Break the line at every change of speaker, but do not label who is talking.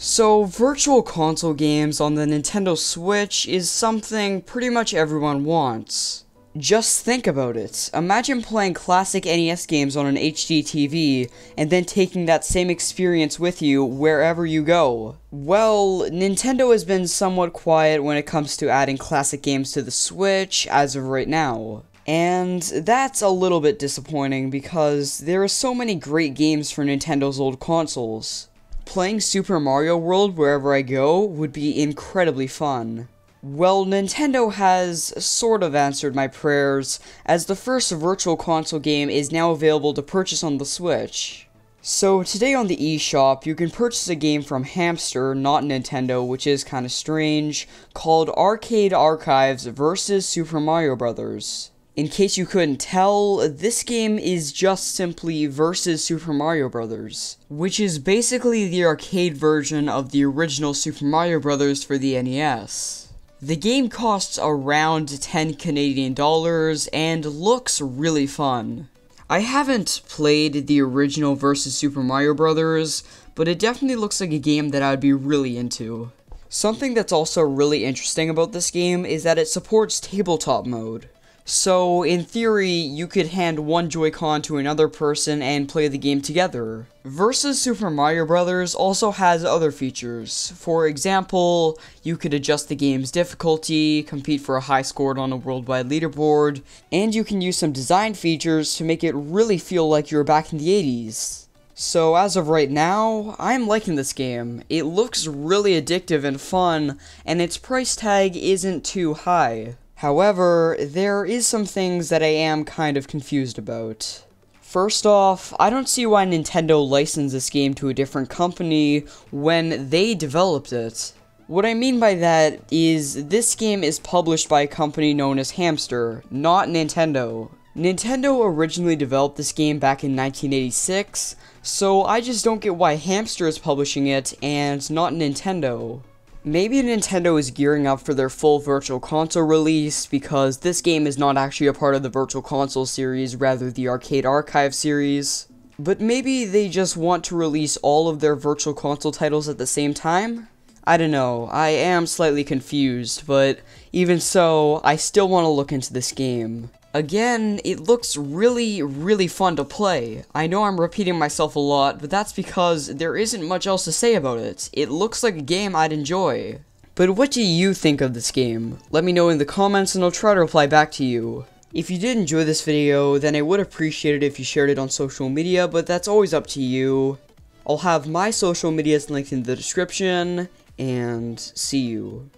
So, virtual console games on the Nintendo Switch is something pretty much everyone wants. Just think about it. Imagine playing classic NES games on an HD TV and then taking that same experience with you wherever you go. Well, Nintendo has been somewhat quiet when it comes to adding classic games to the Switch as of right now. And that's a little bit disappointing because there are so many great games for Nintendo's old consoles. Playing Super Mario World wherever I go would be incredibly fun. Well, Nintendo has sort of answered my prayers, as the first Virtual Console game is now available to purchase on the Switch. So, today on the eShop, you can purchase a game from Hamster, not Nintendo, which is kinda strange, called Arcade Archives vs. Super Mario Bros. In case you couldn't tell, this game is just simply versus Super Mario Bros., which is basically the arcade version of the original Super Mario Bros. for the NES. The game costs around 10 Canadian dollars and looks really fun. I haven't played the original versus Super Mario Bros., but it definitely looks like a game that I'd be really into. Something that's also really interesting about this game is that it supports tabletop mode. So, in theory, you could hand one Joy-Con to another person and play the game together. Versus Super Mario Bros. also has other features. For example, you could adjust the game's difficulty, compete for a high score on a worldwide leaderboard, and you can use some design features to make it really feel like you're back in the 80s. So as of right now, I'm liking this game. It looks really addictive and fun, and its price tag isn't too high. However, there is some things that I am kind of confused about. First off, I don't see why Nintendo licensed this game to a different company when they developed it. What I mean by that is this game is published by a company known as Hamster, not Nintendo. Nintendo originally developed this game back in 1986, so I just don't get why Hamster is publishing it and not Nintendo. Maybe Nintendo is gearing up for their full Virtual Console release because this game is not actually a part of the Virtual Console series, rather the Arcade Archive series. But maybe they just want to release all of their Virtual Console titles at the same time? I don't know, I am slightly confused, but even so, I still want to look into this game. Again, it looks really, really fun to play. I know I'm repeating myself a lot, but that's because there isn't much else to say about it. It looks like a game I'd enjoy. But what do you think of this game? Let me know in the comments and I'll try to reply back to you. If you did enjoy this video, then I would appreciate it if you shared it on social media, but that's always up to you. I'll have my social medias linked in the description, and see you.